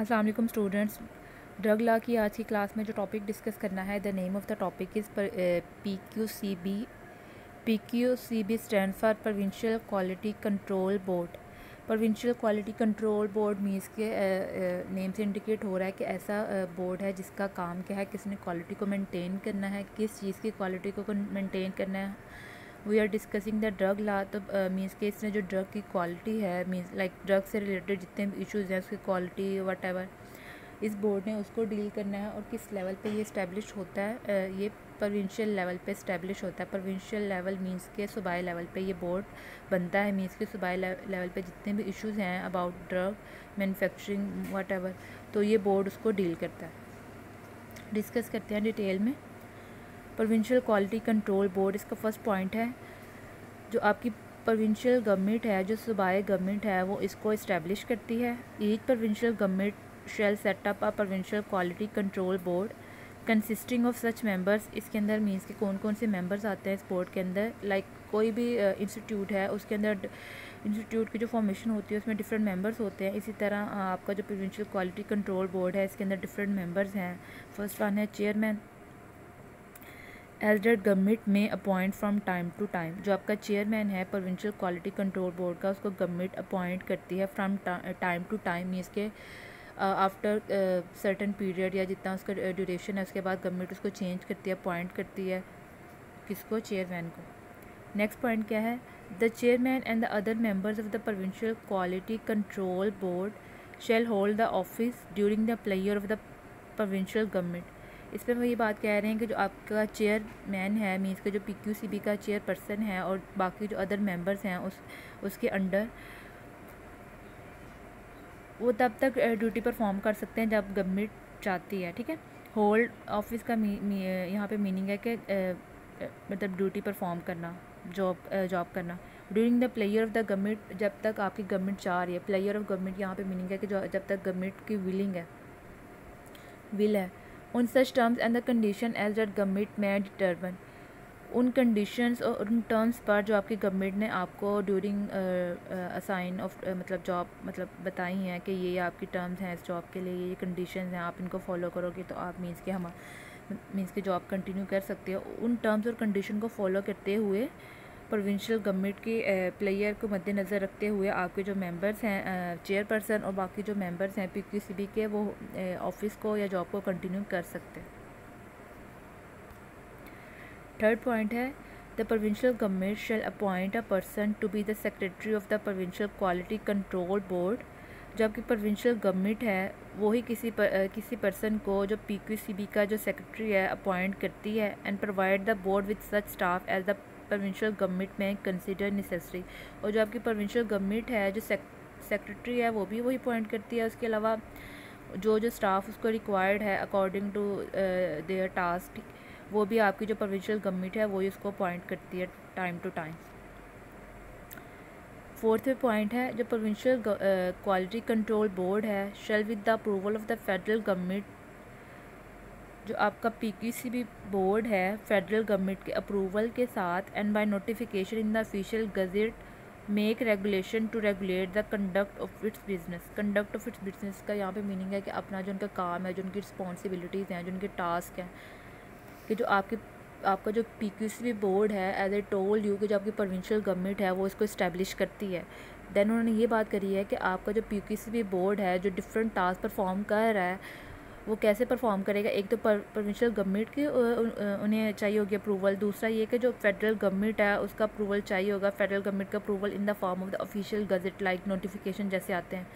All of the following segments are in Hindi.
वालेकुम स्टूडेंट्स ड्रग लॉ की आज की क्लास में जो टॉपिक डिस्कस करना है the name of the topic is P Q C B P Q C B stand for provincial quality control board provincial quality control board means के नेम से इंडिकेट हो रहा है कि ऐसा बोर्ड है जिसका काम क्या है, किसने क्वालिटी को मेंटेन करना है, किस चीज़ की क्वालिटी को मेंटेन करना है। We are discussing the drug law तो मीन्स के इसने जो ड्रग की क्वालिटी है मीन्स लाइक ड्रग से रिलेटेड जितने भी इशूज़ हैं, उसकी क्वालिटी वट एवर इस बोर्ड ने उसको डील करना है और किस लेवल पे ये इस्टेब्लिश होता है ये प्रोविंशियल लेवल पे इस्टेब्लिश होता है। प्रोविंशियल लेवल मींस के सूबाई लेवल पे ये बोर्ड बनता है मींस के सूबाई लेवल पे जितने भी इश्यूज़ हैं अबाउट ड्रग मैन्युफैक्चरिंग वट तो ये बोर्ड उसको डील करता है। डिस्कस करते हैं डिटेल में। प्रोविंशियल क्वालिटी कंट्रोल बोर्ड इसका फ़र्स्ट पॉइंट है जो आपकी प्रोविंशियल गवर्नमेंट है जो सूबाई गवर्नमेंट है वो इसको इस्टेब्लिश करती है। Each provincial government shall set up a provincial quality control board consisting of such members इसके अंदर मीन्स के कौन कौन से मेंबर्स आते हैं इस बोर्ड के अंदर। लाइक like, कोई भी इंस्टीट्यूट है उसके अंदर इंस्टीट्यूट की जो फॉर्मेशन होती है उसमें डिफरेंट मेंबर्स होते हैं। इसी तरह आपका जो प्रोविंशियल क्वालिटी कंट्रोल बोर्ड है इसके अंदर डिफरेंट मेंबर्स हैं। फ़र्स्ट वन है chairman as that government may appoint from time to time. जो आपका चेयरमैन है, प्रोविंशियल क्वालिटी कंट्रोल बोर्ड का, उसको गवर्नमेंट अपॉइंट करती है from time to time. Means के आफ्टर सर्टन पीरियड या जितना उसका ड्यूरेशन है, उसके बाद गवर्नमेंट उसको चेंज करती है, अपॉइंट करती है किसको? चेयरमैन को। नेक्स्ट पॉइंट क्या है? The chairman and the other members of the provincial quality control board shall hold the office during the player of the provincial government इस पर वही बात कह रहे हैं कि जो आपका चेयरमैन है मीन्स का जो पी क्यू सी बी का चेयर पर्सन है और बाकी जो अदर मेंबर्स हैं उस, उसके अंडर, वो तब तक ड्यूटी परफॉर्म कर सकते हैं जब गवर्नमेंट चाहती है, ठीक है? होल्ड ऑफ़िस का यहाँ पे मीनिंग है कि मतलब ड्यूटी परफॉर्म करना, जॉब जॉब करना। During the player of the government, जब तक आपकी गवर्नमेंट चाह रही है, प्लेयर ऑफ़ गवर्नमेंट यहाँ पे मीनिंग है कि जब तक गवर्नमेंट की विलिंग है, विल है उन such terms and the condition as that government में डिटर्मन उन कंडीशंस और उन टर्म्स पर जो आपकी गवर्नमेंट ने आपको ड्यूरिंग असाइन ऑफ़ मतलब जॉब मतलब बताई हैं कि ये आपकी टर्म्स हैं इस जॉब के लिए, ये कंडीशंस हैं, आप इनको फॉलो करोगे तो आप मीन्स के हम मीन्स के जॉब कंटिन्यू कर सकते हो। उन टर्म्स और कंडीशन को फॉलो करते हुए प्रोविंशियल गवर्नमेंट के प्लेयर को मद्देनज़र रखते हुए आपके जो मेंबर्स हैं चेयरपर्सन और बाकी जो मेंबर्स हैं पीक्यूसीबी के वो ऑफ़िस को या जॉब को कंटिन्यू कर सकते हैं। थर्ड पॉइंट है the provincial government shall appoint a person to be the secretary of the provincial quality control board जबकि प्रोविंशियल गवर्नमेंट है वही किसी पर, किसी पर्सन को जो पी क्यू सी बी का जो सेक्रेटरी है अपॉइंट करती है and provide the board with such staff as the provincial government may consider necessary और जो आपकी प्रोविंशियल गवर्नमेंट है, जो सेक्रेटरी है, वो भी वही अपॉइंट करती है। उसके अलावा जो जो स्टाफ उसको रिक्वायर्ड है अकॉर्डिंग टू देयर टास्क वो भी आपकी जो प्रोविंशियल गवर्नमेंट है वही उसको अपॉइंट करती है time to time fourth point है, जो प्रोविंशियल क्वालिटी कंट्रोल बोर्ड है shall with the approval of the federal government जो आपका पीक्यूसीबी बोर्ड है फेडरल गवर्नमेंट के अप्रूवल के साथ and by notification in the official gazette make regulation to regulate the conduct of its business conduct of its business का यहाँ पे मीनिंग है कि अपना जो उनका काम है, जो उनकी रिस्पॉन्सिबिलिटीज़ हैं, जो उनके टास्क हैं, कि जो आपके, आपका जो पी बोर्ड है एज ए टोल्ड यू कि जो आपकी प्रोविंशियल गवर्नमेंट है, वो इसको इस्टेब्लिश करती है. देन उन्होंने ये बात करी है कि आपका जो पी बोर्ड है, जो डिफरेंट टास्क परफॉर्म कर रहा है वो कैसे परफॉर्म करेगा? एक तो प्रोविंशियल गवर्नमेंट की उन्हें चाहिए होगी अप्रूवल दूसरा ये कि जो फेडरल गवर्नमेंट है, उसका अप्रूवल चाहिए होगा। फेडरल गवर्नमेंट का approval in the form of the official gazette like notification जैसे आते हैं।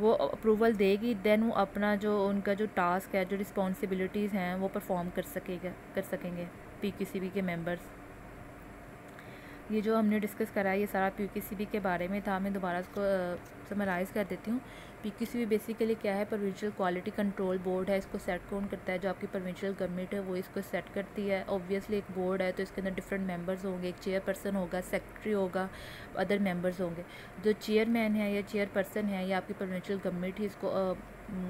वो अप्रूवल देगी देन वो अपना जो, उनका जो टास्क है, जो रिस्पॉन्सिबिलिटीज़ हैं, वो परफॉर्म कर सकेगा, कर सकेंगे पी के मेंबर्स ये जो हमने डिस्कस करा है ये सारा पी के बारे में था, मैं दोबारा इसको समराइज़ कर देती हूँ। पी बेसिकली क्या है? प्रोविंशियल क्वालिटी कंट्रोल बोर्ड है, इसको सेट कौन करता है? जो आपकी प्रोविंशियल गवर्नमेंट है, वो इसको सेट करती है। ऑब्वियसली एक बोर्ड है तो इसके अंदर डिफरेंट मेंबर्स होंगे। एक चेयरपर्सन होगा सेक्रेटरी होगा अदर मेंबर्स होंगे। जो चेयरमैन है या चेयरपर्सन है, या आपकी प्रोविंशियल गवर्नमेंट ही इसको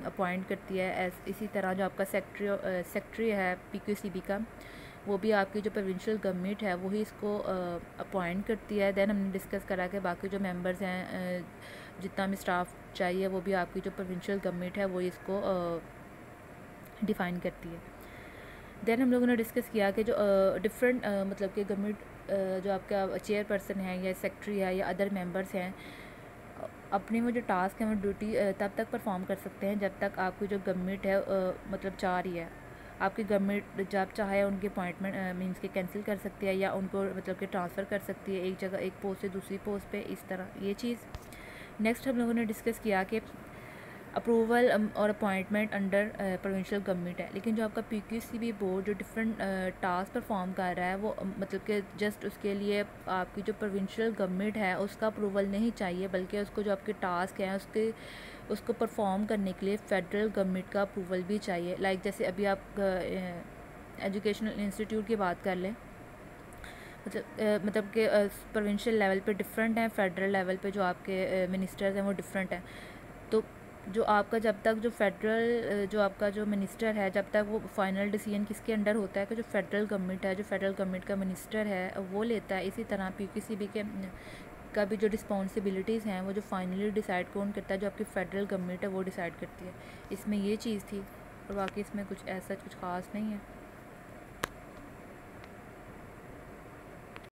अपॉइंट करती है। इसी तरह जो आपका सेक्रेटरी सेक्रेटरी है पीक्यूसीबी का वो भी आपकी जो प्रोविंशियल गवर्नमेंट है वही इसको अपॉइंट करती है। देन हमने डिस्कस करा कि बाकी जो मेंबर्स हैं जितना भी स्टाफ चाहिए, वो भी आपकी जो प्रोविंशियल गवर्नमेंट है, वो इसको डिफ़ाइन करती है। देन हम लोगों ने डिस्कस किया कि जो डिफरेंट मतलब कि गवर्नमेंट जो आपका चेयरपर्सन है या सेक्रेटरी है या अदर मेंबर्स हैं, अपने वो जो टास्क हैं, वो ड्यूटी तब तक परफॉर्म कर सकते हैं जब तक आपकी जो गवर्नमेंट है मतलब चाह रही है। आपकी गवर्नमेंट जब चाहे उनकी अपॉइंटमेंट मीन्स के कैंसिल कर सकती है या उनको मतलब कि ट्रांसफ़र कर सकती है एक जगह, एक पोस्ट से दूसरी पोस्ट पे, इस तरह, ये चीज़। नेक्स्ट हम लोगों ने डिस्कस किया कि अप्रूवल और अपॉइंटमेंट अंडर प्रोविंशियल गवर्नमेंट है। लेकिन जो आपका P Q C B board जो डिफरेंट टास्क परफॉर्म कर रहा है, वो मतलब कि जस्ट उसके लिए आपकी जो प्रोविंशियल गवर्नमेंट है, उसका अप्रूवल नहीं चाहिए, बल्कि उसको जो आपके टास्क हैं, उसके, उसको परफॉर्म करने के लिए फेडरल गवर्नमेंट का अप्रूवल भी चाहिए। लाइक like जैसे अभी आप एजुकेशनल इंस्टीट्यूट की बात कर लें मतलब मतलब कि प्रोविंशियल लेवल पे डिफरेंट हैं फेडरल लेवल पे जो आपके मिनिस्टर्स हैं, वो डिफरेंट हैं। जो आपका जब तक जो फेडरल जो आपका जो मिनिस्टर है, जब तक वो फाइनल डिसीज़न किसके अंडर होता है कि जो फेडरल गवर्नमेंट है, जो फेडरल गवर्नमेंट का मिनिस्टर है, वो लेता है इसी तरह पी किसी भी के, का भी जो रिस्पॉन्सिबिलिटीज़ हैं, वो जो फाइनली डिसाइड कौन करता है, जो आपकी फ़ेडरल गवर्नमेंट है, वो डिसाइड करती है। इसमें ये चीज़ थी और बाकी इसमें कुछ ऐसा कुछ ख़ास नहीं है।